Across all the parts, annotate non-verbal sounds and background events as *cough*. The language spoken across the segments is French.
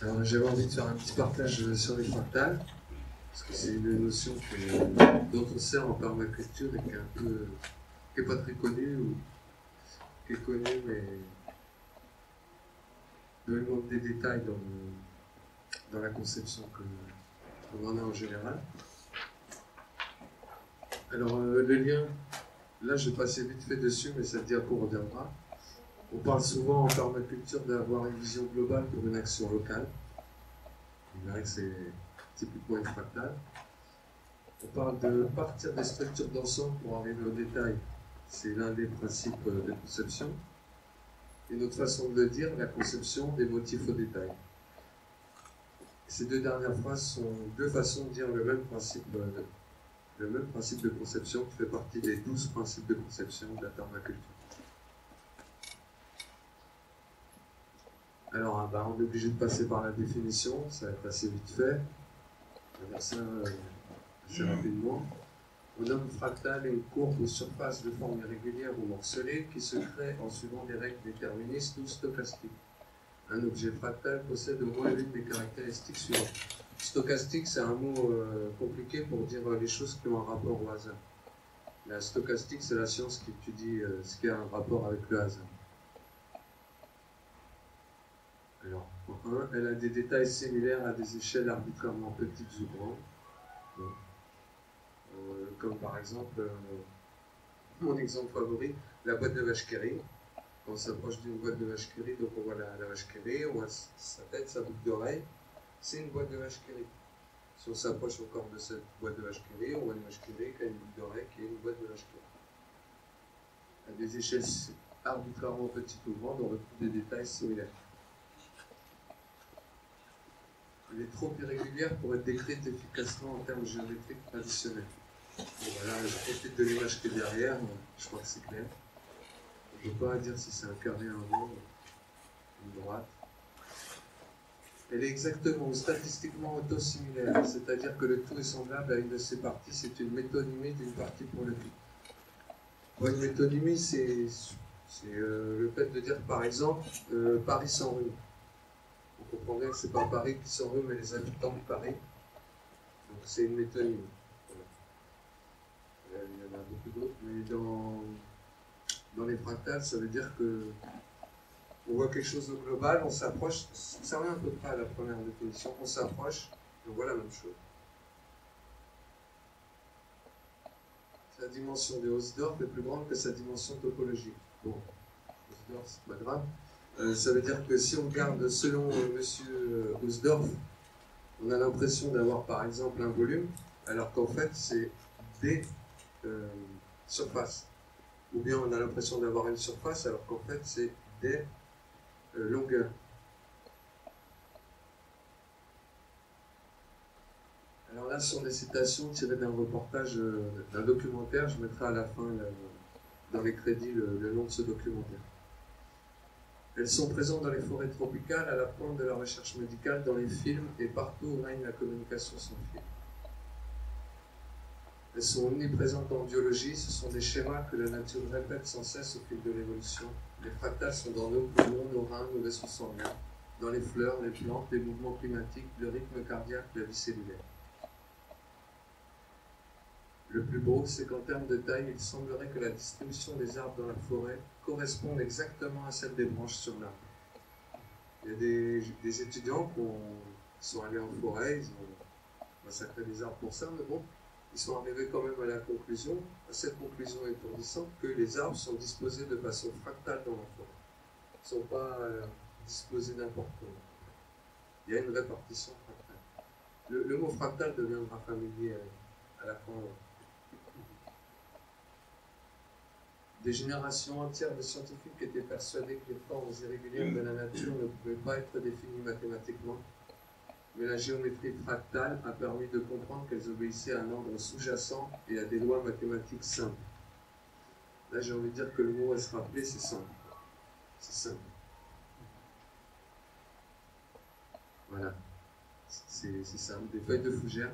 J'avais envie de faire un petit partage sur les fractales, parce que c'est une notion que d'autres servent en permaculture et qui est un peu, qui est pas très connue, ou qui connue, mais dont manque des détails dans, la conception qu'on en a en général. Alors, euh, le lien, là, je vais passer vite fait dessus, mais cette diapo reviendra. On parle souvent en permaculture d'avoir une vision globale pour une action locale. Il verrait que c'est typiquement une fractale. On parle de partir des structures d'ensemble pour arriver au détail. C'est l'un des principes de conception. Une autre façon de le dire, la conception des motifs au détail. Ces deux dernières phrases sont deux façons de dire le même principe, le même principe de conception qui fait partie des douze principes de conception de la permaculture. Alors, ah bah, on est obligé de passer par la définition, ça va être assez vite fait. On va ça euh, assez rapidement. On nomme fractal une courbe de surface de forme irrégulière ou morcelée qui se crée en suivant des règles déterministes ou stochastiques. Un objet fractal possède au moins l'une des caractéristiques suivantes. Stochastique, c'est un mot euh, compliqué pour dire les choses qui ont un rapport au hasard. La stochastique, c'est la science qui étudie euh, ce qui a un rapport avec le hasard. Elle a des détails similaires à des échelles arbitrairement petites ou grandes. Euh, comme par exemple, euh, mon exemple favori, la boîte de vache Quand on s'approche d'une boîte de vache donc on voit la, vache on voit sa tête, sa boucle d'oreille. C'est une boîte de vache Si on s'approche encore de cette boîte de vache on voit une vache qui a une boucle d'oreille qui est une boîte de vache À des échelles arbitrairement petites ou grandes, on retrouve des détails similaires. Elle est trop irrégulière pour être décrite efficacement en termes géométriques traditionnels. voilà, je profite de l'image qui est derrière, je crois que c'est clair. On ne peut pas dire si c'est un carré, un rond, une droite. Elle est exactement statistiquement autosimilaire, c'est-à-dire que le tout est semblable à une de ses parties, c'est une métonymie d'une partie pour le tout. une métonymie, c'est euh, le fait de dire par exemple euh, Paris sans rue on comprend bien que c'est pas Paris qui s'en veut, mais les habitants de Paris. Donc c'est une métonymie. Il y en a beaucoup d'autres, mais dans, dans les fractales, ça veut dire que on voit quelque chose de global, on s'approche, ça revient à peu près à la première définition, on s'approche, on voit la même chose. La dimension de Hausdorff est plus grande que sa dimension topologique. Bon, Hausdorff, c'est pas grave. Euh, ça veut dire que si on regarde selon M. Monsieur Hausdorff, on a l'impression d'avoir par exemple un volume, alors qu'en fait c'est des euh, surfaces. Ou bien on a l'impression d'avoir une surface, alors qu'en fait c'est des euh, longueurs. Alors là, ce sont des citations tirées d'un reportage, d'un documentaire. Je mettrai à la fin, dans les crédits, le nom de ce documentaire. Elles sont présentes dans les forêts tropicales, à la pointe de la recherche médicale, dans les films et partout où règne la communication sans fil. Elles sont omniprésentes en biologie, ce sont des schémas que la nature répète sans cesse au fil de l'évolution. Les fractales sont dans nos poumons, nos reins, nos vaisseaux sanguins, dans les fleurs, les plantes, les mouvements climatiques, le rythme cardiaque, la vie cellulaire. Le plus beau, c'est qu'en termes de taille, il semblerait que la distribution des arbres dans la forêt corresponde exactement à celle des branches sur l'arbre. Il y a des, étudiants qui sont allés en forêt, ils ont massacré des arbres pour ça, mais bon, ils sont arrivés quand même à la conclusion, à cette conclusion étourdissante, que les arbres sont disposés de façon fractale dans la forêt. Ils ne sont pas euh, disposés n'importe où. Il y a une répartition fractale. Le, mot fractal deviendra familier à la fin Des générations entières de scientifiques étaient persuadés que les formes irrégulières de la nature ne pouvaient pas être définies mathématiquement, mais la géométrie fractale a permis de comprendre qu'elles obéissaient à un ordre sous-jacent et à des lois mathématiques simples. Là, j'ai envie de dire que le mot à se rappeler, c'est simple. C'est simple. Voilà. C'est simple. Des feuilles de fougère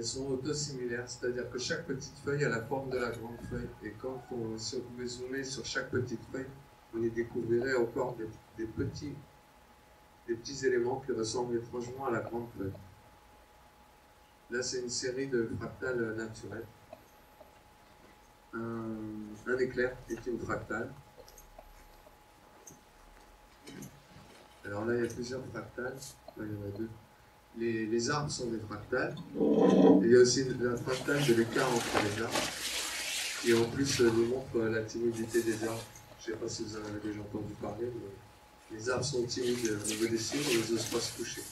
elles sont auto-similaires, c'est-à-dire que chaque petite feuille a la forme de la grande feuille. Et quand on, si zoomer sur chaque petite feuille, on y découvrirait encore des, petits, éléments qui ressemblent étrangement à la grande feuille. Là, c'est une série de fractales naturelles. Un, éclair est une fractale. Alors là, il y a plusieurs fractales. il y en a deux. Les, arbres sont des fractales. il y a aussi la fractale de l'écart entre les arbres, qui en plus nous montre la timidité des arbres. Je ne sais pas si vous en avez déjà entendu parler, les arbres sont timides au niveau des cimes, ils n'osent pas se coucher.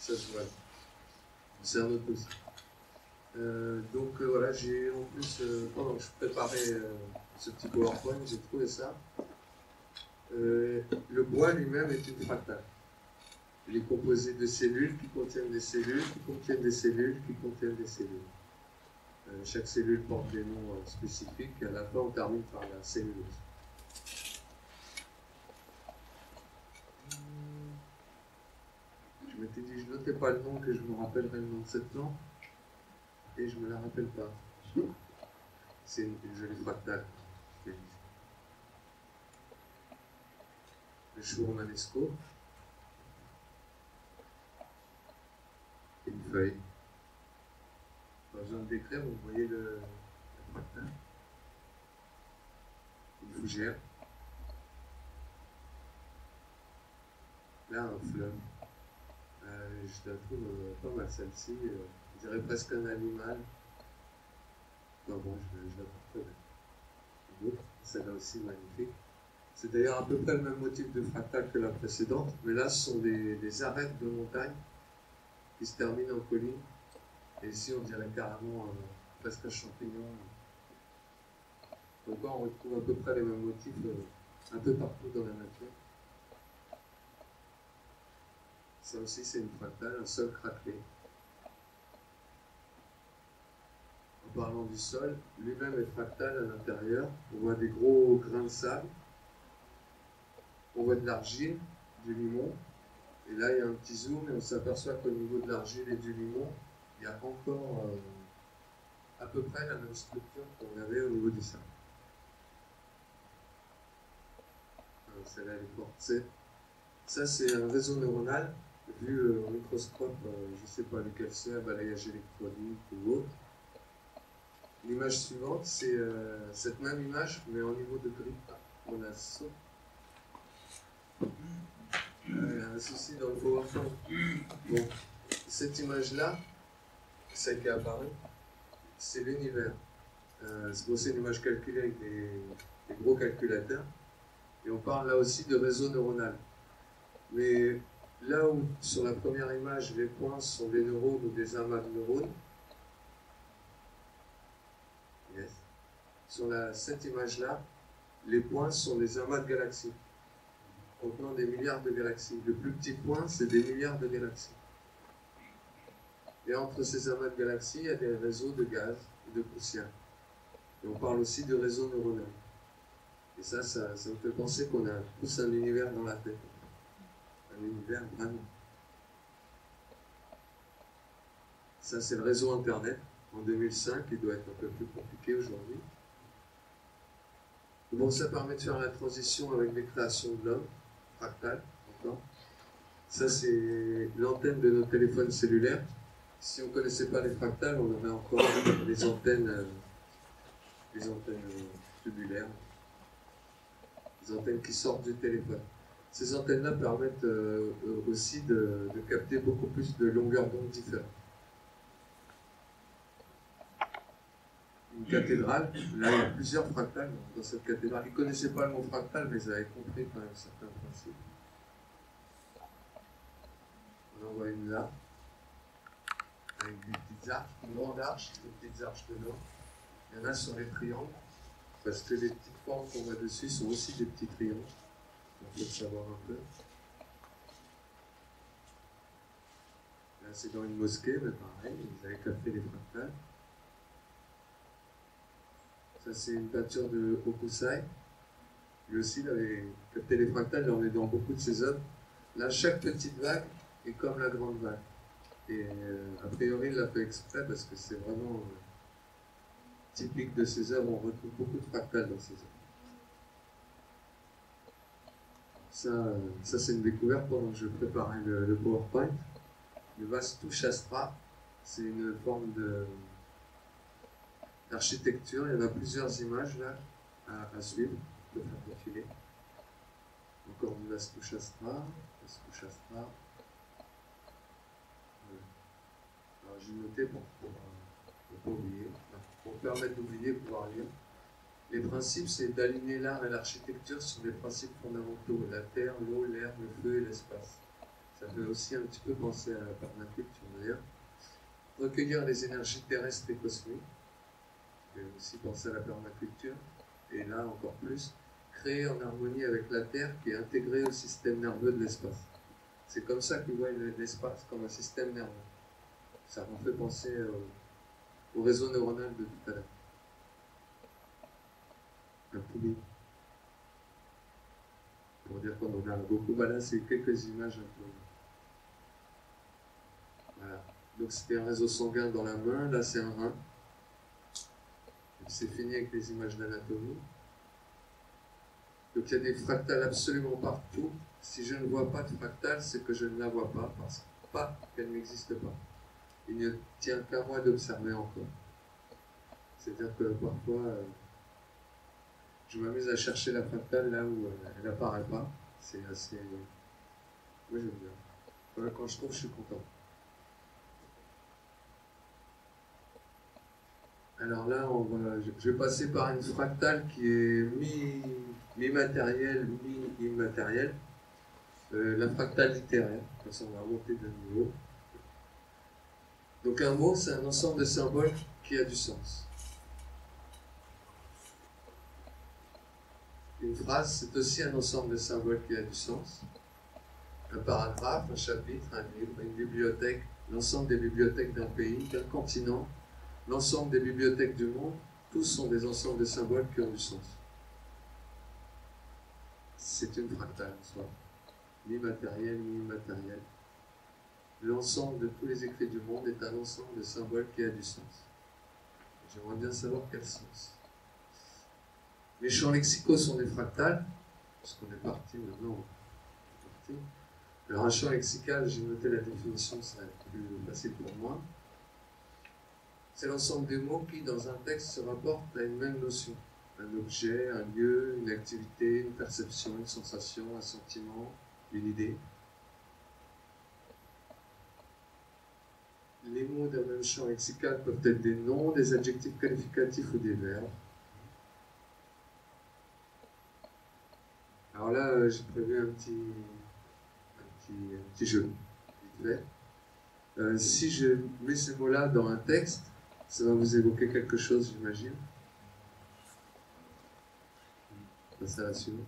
Ça se voit. C'est un autre aussi. Euh, donc euh, voilà, j'ai en plus, euh, pendant que je préparais ce petit PowerPoint, j'ai trouvé ça. le bois lui-même est une fractale. Il est composé de cellules qui contiennent des cellules, qui contiennent des cellules, qui contiennent des cellules. chaque cellule porte des noms spécifiques et à la fin on termine par la cellulose. Je m'étais dit, je notais pas le nom, que je me rappellerai le nom de cette plante, et je me la rappelle pas. C'est une, jolie fractale. Le chou romanesco. Une feuille. Besoin de décrire, vous voyez le. Une fougère. Là, un fleuve. Euh, je la trouve euh, pas mal celle-ci. Euh, je dirais presque un animal. bon, je, je la trouve très. Celle-là aussi magnifique. C'est d'ailleurs à peu près le même motif de fractal que la précédente, mais là ce sont des, arêtes de montagne qui se terminent en colline. Et ici on dirait carrément presque un champignon. Donc on retrouve à peu près les mêmes motifs un peu partout dans la nature. Ça aussi, c'est une fractale, un sol craquelé. En parlant du sol, lui-même est fractal à l'intérieur. On voit des gros grains de sable. On voit de l'argile, du limon. Et là, il y a un petit zoom et on s'aperçoit qu'au niveau de l'argile et du limon, il y a encore euh, à peu près la même structure qu'on avait au niveau du sable. Celle-là, elle est Ça, c'est un réseau neuronal vu euh, au microscope, euh, je ne sais pas lequel c'est, un balayage électronique ou autre. L'image suivante, c'est euh, cette même image, mais au niveau de grippe. On a ça. Il y a un souci dans le PowerPoint. Bon, cette image-là, celle qui apparue, c'est l'univers. c'est une image calculée avec des, gros calculateurs. Et on parle là aussi de réseau neuronal. Mais Là où sur la première image, les points sont des neurones ou des amas de neurones, sur la, cette image-là, les points sont des amas de galaxies, contenant des milliards de galaxies. Le plus petit point, c'est des milliards de galaxies. Et entre ces amas de galaxies, il y a des réseaux de gaz et de poussière. Et on parle aussi de réseaux neuronaux. Et ça, ça, ça me fait penser qu'on a tous un univers dans la tête univers vraiment. Ça, c'est le réseau Internet en 2005, qui doit être un peu plus compliqué aujourd'hui. Bon, ça permet de faire la transition avec les créations de l'homme, fractal, encore. Ça, c'est l'antenne de nos téléphones cellulaires. Si on ne connaissait pas les fractales, on aurait encore *coughs* les antennes, euh, les antennes euh, tubulaires, les antennes qui sortent du téléphone. Ces antennes-là permettent euh, euh, aussi de, capter beaucoup plus de longueurs d'onde différentes. Une cathédrale, là il y a plusieurs fractales dans cette cathédrale. Ils ne connaissaient pas le mot fractal, mais ils avaient compris quand même certains principes. On en voit une là, avec des petites arches, une grande arche, des petites arches dedans. Il y en a sur les triangles, parce que les petites formes qu'on voit dessus sont aussi des petits triangles. On peut savoir un peu. Là, c'est dans une mosquée, mais pareil, ils avaient capté les fractales. C'est une peinture de Hokusai. Lui aussi, avait capté les fractales, il en est dans beaucoup de ses œuvres. Là, chaque petite vague est comme la grande vague. Et euh, a priori, il l'a fait exprès parce que c'est vraiment euh, typique de ses œuvres. On retrouve beaucoup de fractales dans ses œuvres. Ça, ça c'est une découverte pendant que je préparais le, PowerPoint. Le Vastu Shastra, c'est une forme de d'architecture. Il y en a plusieurs images là à, suivre. Je peux faire défiler. Encore du Vastu Shastra. Shastra. Alors j'ai noté pour, pour, pour, pas oublier, pour permettre d'oublier, pouvoir lire. Les principes, c'est d'aligner l'art et l'architecture sur les principes fondamentaux, la terre, l'eau, l'air, le feu et l'espace. Ça fait aussi un petit peu penser à la permaculture d'ailleurs. Recueillir les énergies terrestres et cosmiques, aussi penser à la permaculture, et là encore plus, créer en harmonie avec la Terre qui est intégrée au système nerveux de l'espace. C'est comme ça qu'ils voient l'espace, comme un système nerveux. Ça m'en fait penser au réseau neuronal de tout à l'heure un poulet. Pour dire qu'on en a beaucoup. Voilà, c'est quelques images un peu. Voilà. Donc c'était un réseau sanguin dans la main, là c'est un rein. C'est fini avec les images d'anatomie. Donc il y a des fractales absolument partout. Si je ne vois pas de fractale, c'est que je ne la vois pas, parce pas qu'elle n'existe pas. Il ne tient qu'à moi d'observer encore. C'est-à-dire que parfois, euh, je m'amuse à chercher la fractale là où euh, elle n'apparaît pas. C'est assez. Moi j'aime bien. quand je trouve, je suis content. Alors là, on va, je vais passer par une fractale qui est mi-matérielle, mi-immatérielle. Euh, la fractale littéraire, ça on va monter d'un niveau. Donc un mot, c'est un ensemble de symboles qui a du sens. Une phrase, c'est aussi un ensemble de symboles qui a du sens. Un paragraphe, un chapitre, un livre, une bibliothèque, l'ensemble des bibliothèques d'un pays, d'un continent, l'ensemble des bibliothèques du monde, tous sont des ensembles de symboles qui ont du sens. C'est une fractale en soi, ni matériel ni immatériel. L'ensemble de tous les écrits du monde est un ensemble de symboles qui a du sens. J'aimerais bien savoir quel sens. Les champs lexicaux sont des fractales, puisqu'on est parti maintenant. Alors un champ lexical, j'ai noté la définition, ça va être plus facile pour moi. C'est l'ensemble des mots qui, dans un texte, se rapportent à une même notion. Un objet, un lieu, une activité, une perception, une sensation, un sentiment, une idée. Les mots d'un même champ lexical peuvent être des noms, des adjectifs qualificatifs ou des verbes. Alors là, euh, j'ai prévu un petit, jeu, euh, si je mets ces mots-là dans un texte, ça va vous évoquer quelque chose, j'imagine. Ça va suivre.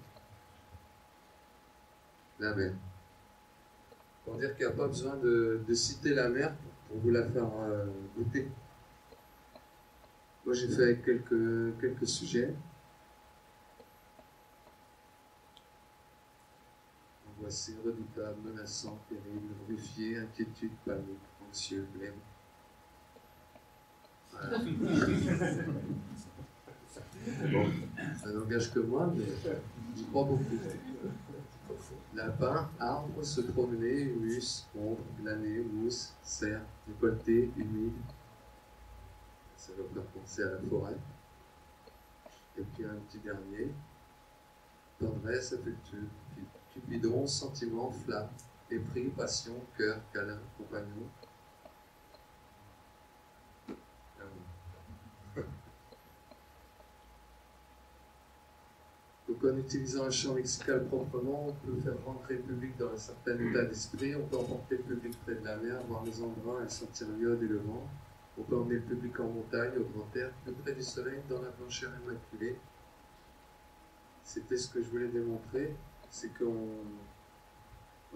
La mer. Pour dire qu'il n'y a pas besoin de, citer la mer pour, vous la faire euh, goûter. Moi, j'ai fait quelques, sujets. angoissé, redoutable, menaçant, terrible, ruffier, inquiétude, panique, anxieux, blême. Bon, ça n'engage que moi, mais je crois beaucoup. Lapin, arbre, se promener, mus, ombre, glaner, mousse, cerf, récolté, humide. Ça va faire penser à la forêt. Et puis un petit dernier, tendresse affectueuse, Cupidon, sentiment, flamme, épris, passion, cœur, câlin, compagnon. Donc en utilisant un champ lexical proprement, on peut faire rentrer le public dans un certain état d'esprit, on peut emporter le public près de la mer, voir les endroits et sentir l'iode et le vent. On peut emmener le public en montagne, au grand air, plus près du soleil, dans la blancheur immaculée. C'était ce que je voulais démontrer c'est qu'on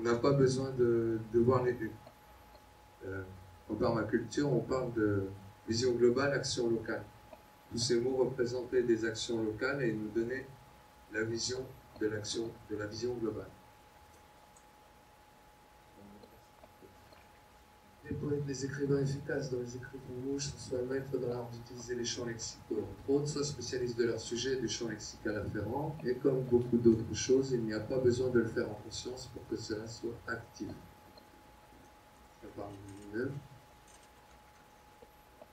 n'a pas besoin de, voir les deux. Euh, en permaculture, on parle de vision globale, action locale. Tous ces mots représentaient des actions locales et nous donnaient la vision de l'action, de la vision globale. pour être des écrivains efficaces dans les écrits pour mouche, soit maître dans l'art d'utiliser les champs lexicaux, entre autres, soit spécialiste de leur sujet du champ lexical afférent, et comme beaucoup d'autres choses, il n'y a pas besoin de le faire en conscience pour que cela soit actif.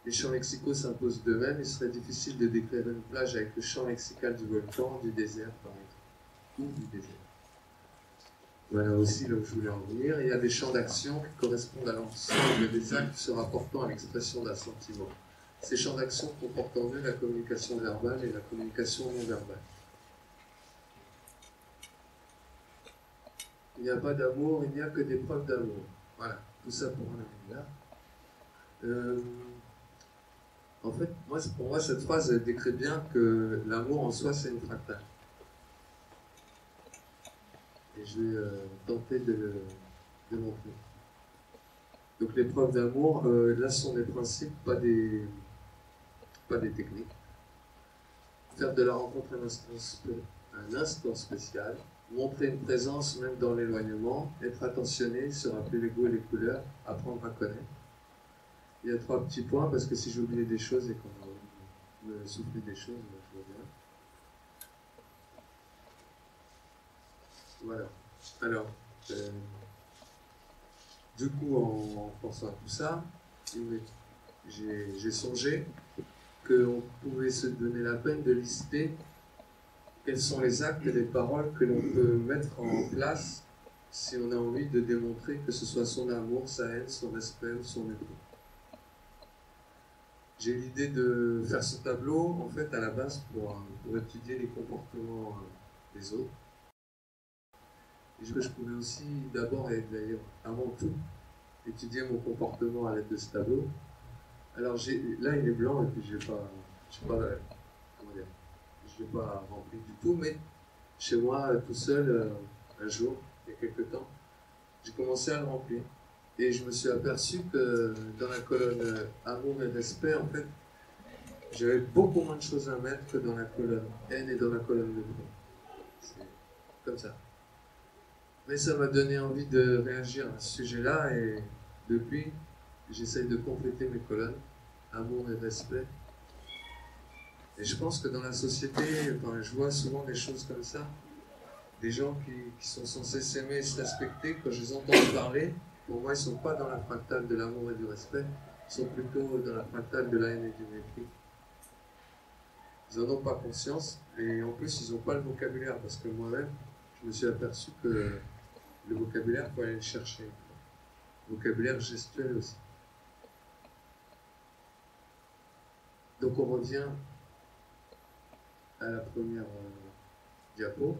Les champs lexicaux s'imposent d'eux-mêmes, il serait difficile de décrire une plage avec le champ lexical du volcan, du désert, par exemple, ou du désert. Voilà aussi là où je voulais en venir. Il y a des champs d'action qui correspondent à l'ensemble des actes se rapportant à l'expression d'un sentiment. Ces champs d'action comportent en eux la communication verbale et la communication non verbale. Il n'y a pas d'amour, il n'y a que des preuves d'amour. Voilà, tout ça pour en là. Euh, en fait, moi, pour moi, cette phrase décrit bien que l'amour en soi, c'est une fractale et je vais euh, tenter de le démontrer. Donc les preuves d'amour, euh, là sont des principes, pas des, pas des techniques. Faire de la rencontre un instant spécial, montrer une présence même dans l'éloignement, être attentionné, se rappeler les goûts et les couleurs, apprendre à connaître. Il y a trois petits points parce que si j'oubliais des choses et qu'on me souffle des choses, je bien. Voilà. Alors, euh, du coup, en, pensant à tout ça, j'ai songé qu'on pouvait se donner la peine de lister quels sont les actes et les paroles que l'on peut mettre en place si on a envie de démontrer que ce soit son amour, sa haine, son respect ou son mépris. J'ai l'idée de faire ce tableau en fait à la base pour, pour étudier les comportements euh, des autres je pouvais aussi d'abord et d'ailleurs avant tout étudier mon comportement à l'aide de ce tableau. Alors là il est blanc et puis je ne pas, pas, l'ai pas rempli du tout, mais chez moi tout seul euh, un jour, il y a quelques temps, j'ai commencé à le remplir. Et je me suis aperçu que dans la colonne amour et respect, en fait, j'avais beaucoup moins de choses à mettre que dans la colonne haine et dans la colonne de C'est comme ça. Mais ça m'a donné envie de réagir à ce sujet-là et depuis, j'essaye de compléter mes colonnes, amour et respect. Et je pense que dans la société, je vois souvent des choses comme ça. Des gens qui, sont censés s'aimer et se respecter, quand je les entends parler, pour moi, ils ne sont pas dans la fractale de l'amour et du respect, ils sont plutôt dans la fractale de la haine et du mépris. Ils n'en ont pas conscience et en plus, ils n'ont pas le vocabulaire parce que moi-même, je me suis aperçu que le vocabulaire, il faut aller le chercher. Le vocabulaire gestuel aussi. Donc on revient à la première euh, diapo.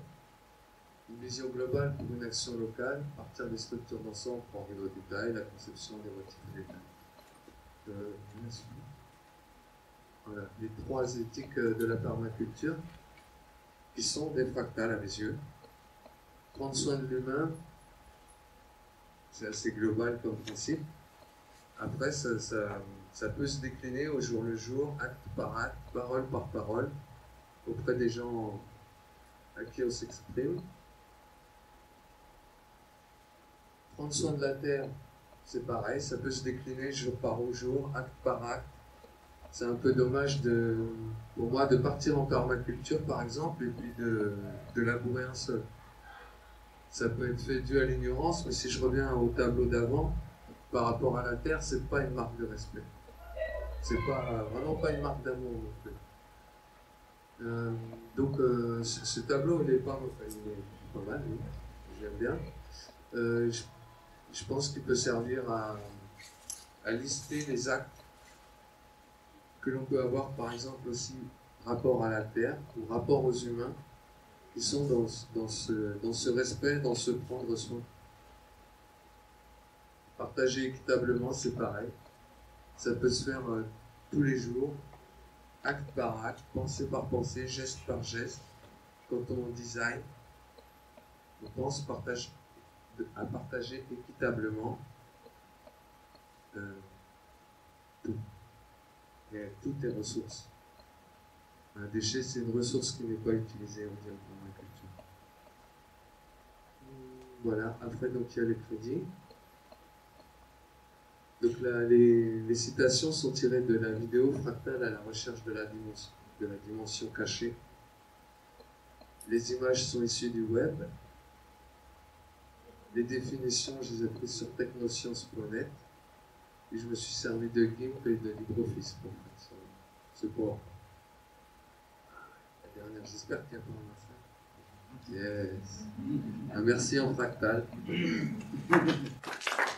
Une vision globale pour une action locale, partir des structures d'ensemble pour arriver au détail, la conception des motifs détails. Euh, voilà, les trois éthiques de la permaculture qui sont des fractales à mes yeux. Prendre soin de l'humain, c'est assez global comme principe. Après, ça, ça, peut se décliner au jour le jour, acte par acte, parole par parole, auprès des gens à qui on s'exprime. Prendre soin de la terre, c'est pareil, ça peut se décliner jour par jour, acte par acte. C'est un peu dommage de, pour moi de partir en permaculture par exemple et puis de, labourer un sol ça peut être fait dû à l'ignorance, mais si je reviens au tableau d'avant, par rapport à la terre, c'est pas une marque de respect. C'est pas vraiment pas une marque d'amour non plus. Euh, donc euh, ce, tableau, il est pas, mal, j'aime bien. Euh, pense qu'il peut servir à, lister les actes que l'on peut avoir, par exemple aussi rapport à la terre ou rapport aux humains qui sont dans, dans, ce, dans ce respect, dans ce prendre soin. Partager équitablement, c'est pareil. Ça peut se faire euh, tous les jours, acte par acte, pensée par pensée, geste par geste. Quand on design, on pense partage, à partager équitablement euh, tout. Et toutes ressources. Un déchet, c'est une ressource qui n'est pas utilisée entièrement. Voilà, après, donc il y a les crédits. Donc là, les, citations sont tirées de la vidéo fractale à la recherche la de la dimension cachée. Les images sont issues du web. Les définitions, je les ai prises sur technoscience.net. Et je me suis servi de GIMP et de LibreOffice pour faire ce, point. La dernière, j'espère qu'il y a pas Yes. Un merci en fractal. *laughs*